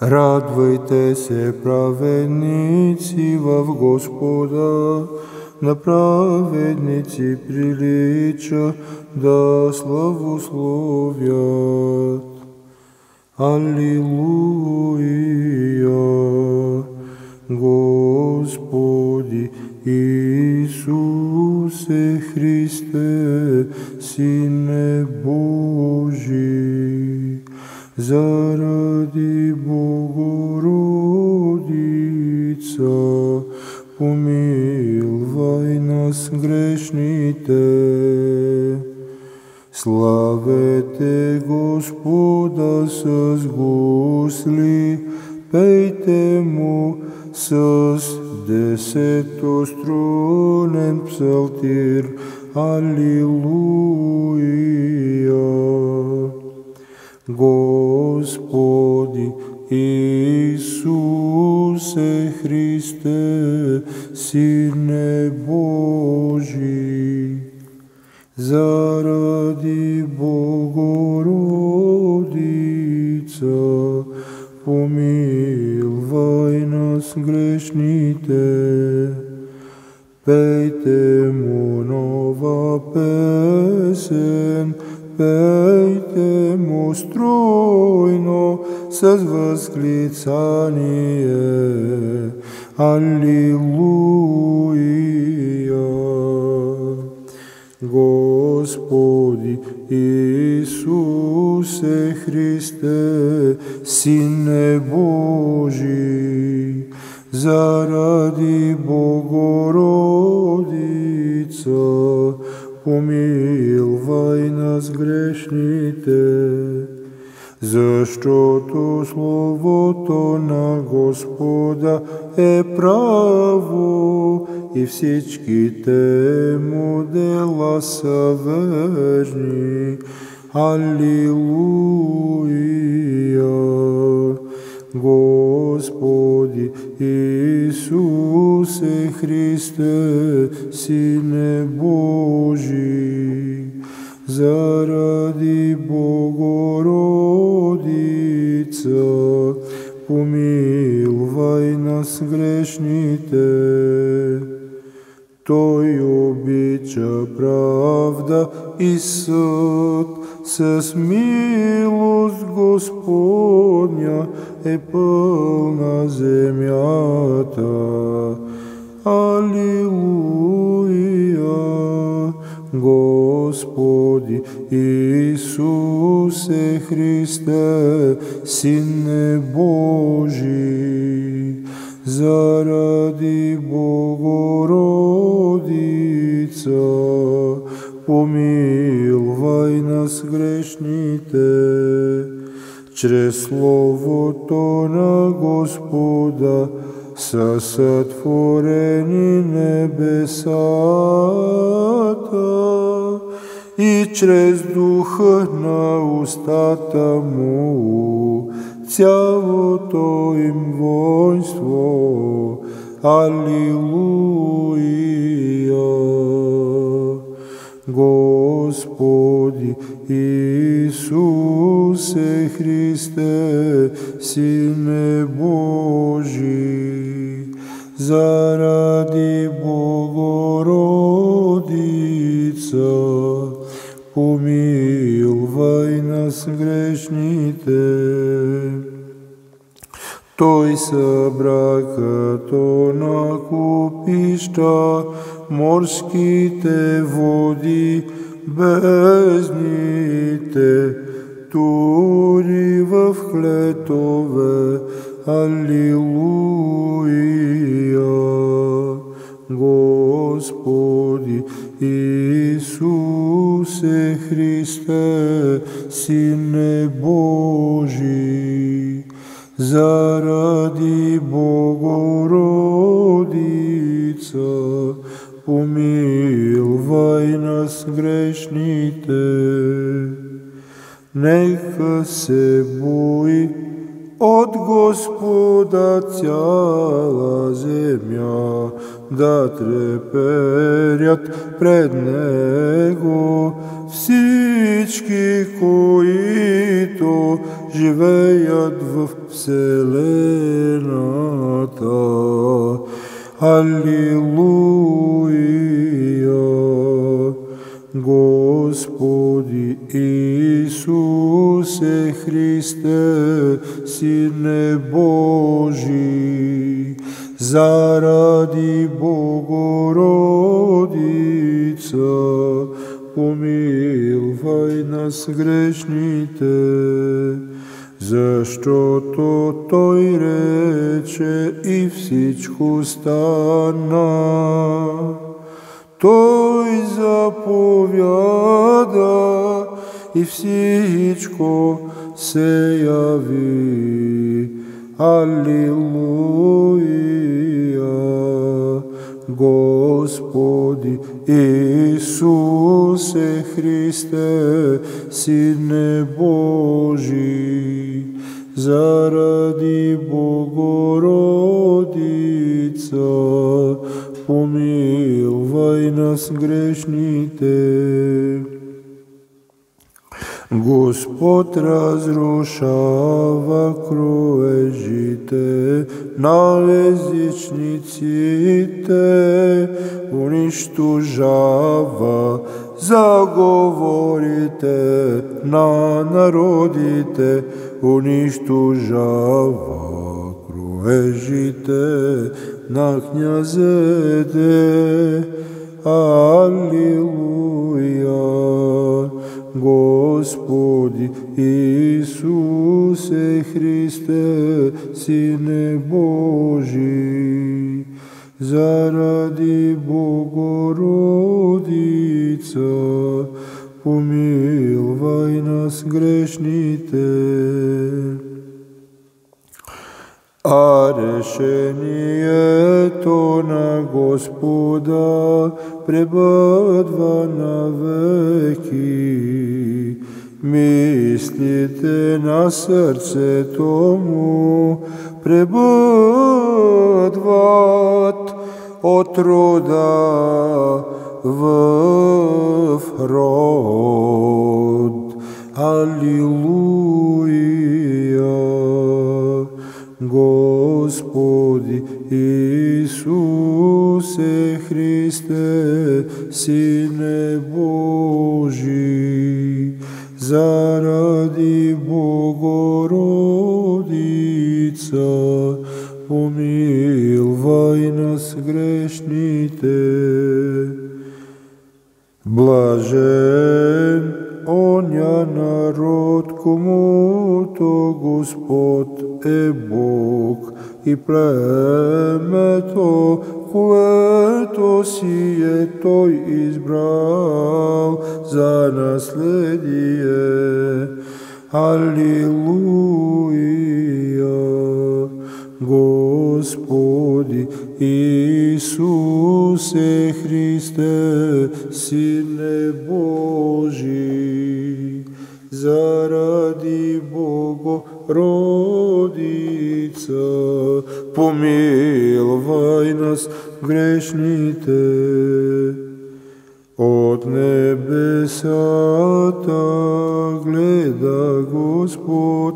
Радуйтеся, праведниці в Господа, на праведниці прилича, да славословят. Аллилуйя, Господи Ісусе Христе, Сине Божий, Zaradi Bogorodica, pomilvaj nas grešnite. Slave te Gospoda sa zgusli, pejte mu s desetostrunen psaltir, Aliluja. Господи Исусе Христе, Сине Божий, заради Богородица, помилвай нас грешните. Пейте му нова песен, пейте му стройно с восклицание. Аллилуйя. Господи Исусе Христе, Сине Божий, заради Богородица, Помилвай нас грешните, защото Словото на Господа е право и всичките му дела са верни. Аллилуйя. Господи Исусе Христе, Сине Божий, заради Богородица, помилвай нас грешните. Той обича правда и съд, с милост Господня е пълна земята. Алилуя, Господи Исусе Христе, Сине Божий, заради Богородица, помилвай нас грешните. Чрез Словото на Господа са сътворени небесата и чрез духа на устата му цялото им воинство. Аллилуйя. Господи Исусе Христе, Сине Божий, заради помилвай нас грешните. Той събра като на купища морските води, бездните, тури в хлетове. Аллилуйя. Господи Исусе Христе, Сине Божий, заради Богородица, помилвай нас грешните. Нека се бои от Господа цяла земя, да треперят пред Него всички, които живеят в Вселената. Аллилуйя! Господи Исусе Христе, Сине Божий, заради Богородица, помилвай нас грешните, защото Той рече и всичко стана. Той заповяда и всичко се яви. Аллилуйя! Gospodi Isuse Hriste, Sine Boži, zaradi Bogorodica, pomiluj nas grešni te. Gospod razrušava kruežite, nalezničnicite, uništužava, zagovorite, na narodite, uništužava kruežite, na knjazete. Aliluja. Gospodi Isuse Hriste, Sine Boži, zaradi Bogorodica, pomiluj nas grešnite. Arešenije to na gospoda prebadva na veki. Mislite na srce tomu prebadvat truda v hrod. Ali народ, комуто Господ е Бог и племето, което си е Той избрал за наследие. Аллилуйя! Господи Исусе Христе, Сине Богородица, помилвай нас грешните. От небесата гледа Господ,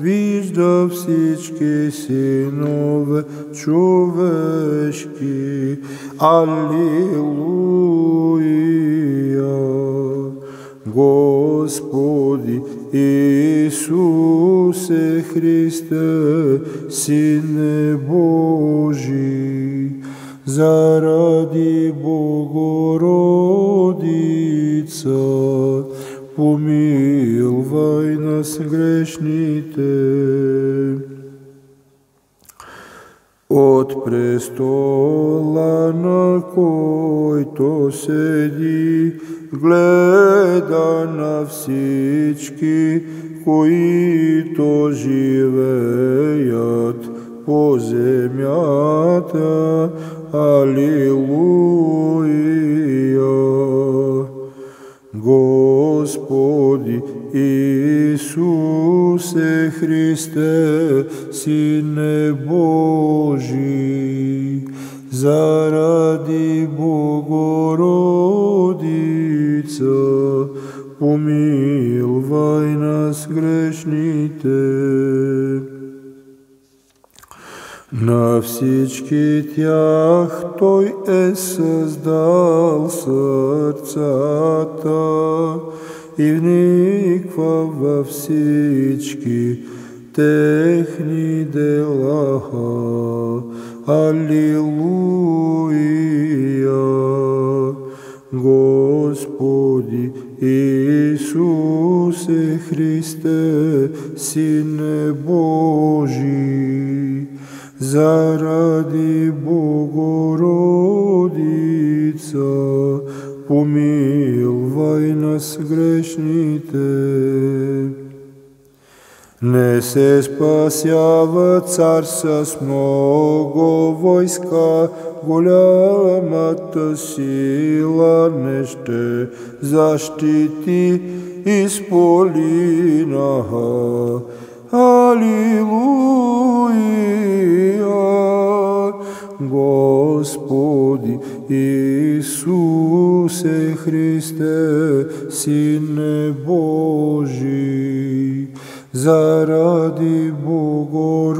вижда всички синове човешки. Аллилуйя! Господи Исусе Христе, Сине Божий, заради гледа на всички, които живеят Богородица, помилвай нас грешните. На всички тях Той е създал сърцата и вниква във всички техни дела. Алилуя! Господи Исусе Христе, Сине Божий, заради Богородица, помилвай нас грешните. Не се спасява цар с много войска, голямата сила не ще защити изполина. Алилуя! Господи Исусе Христе, Сине Божий, заради Богородица,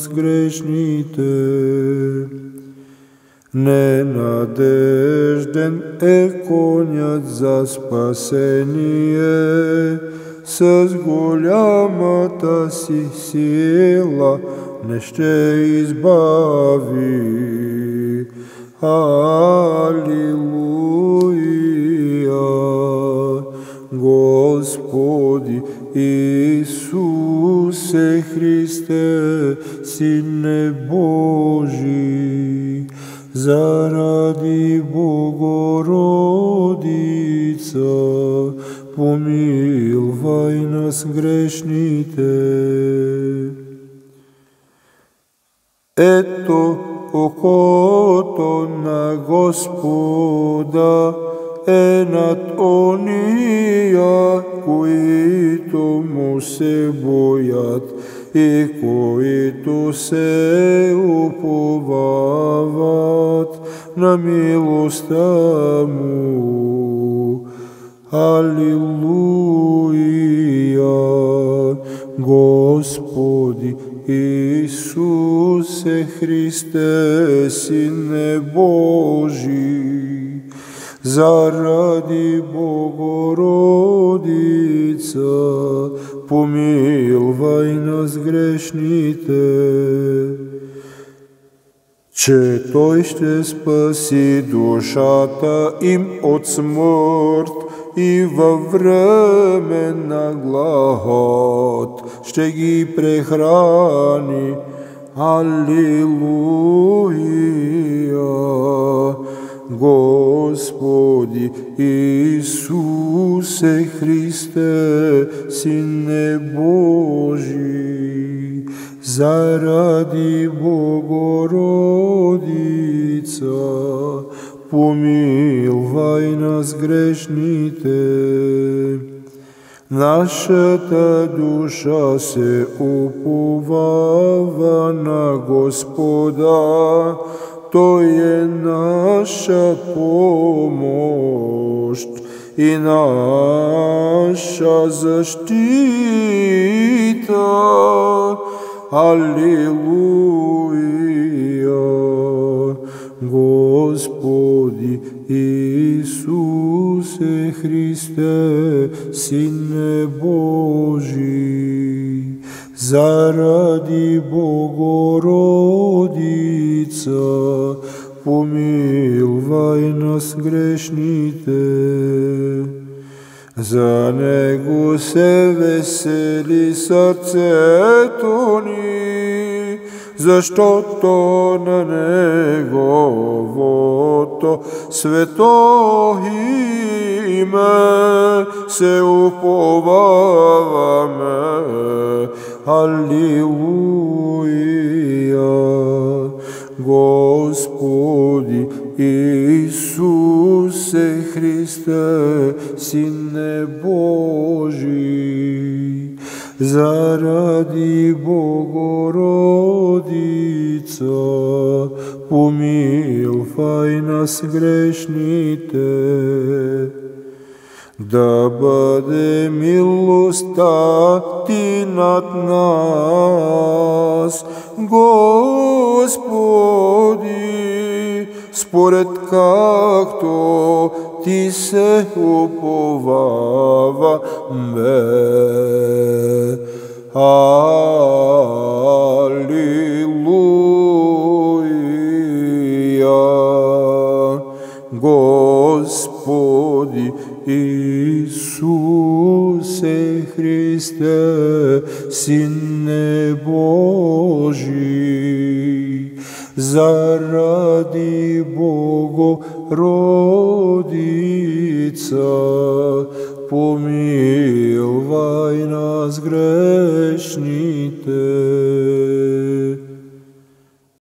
помилвай нас грешните. Ненадежден е конят за спасение, с голямата си сила не ще избави. Алилуя! Господи Iisuse Hriste, Sine Boži, zaradi Bogorodica, pomiluj nas grešnite. Eto, oko to na Gospoda, над ония, които му се боят и които се уповават на милостта му. Алилуя! Господи Исусе Христе, Сине Божий, заради Богородица, помилвай нас грешните, че Той ще спаси душата им от смърт и във време на глад ще ги прехрани. Gospodi Isuse Hriste, Sine Boži, zaradi Bogorodica, pomiluj nas grešnite. Naša ta duša se upovava na Gospoda, To je naša pomoć i naša zaštita. Aleluja, Gospod. srcetuni, zašto to na njegovo to sveto ime se upovavame, Aliluja, Gospodi Isuse Hriste, Sin Nebo, Zaradi Bogorodica, umilfaj nas grešnite. Da bade milosta ti nad nas, Gospodi, spored kak to ти се уповаваме. Алилуя,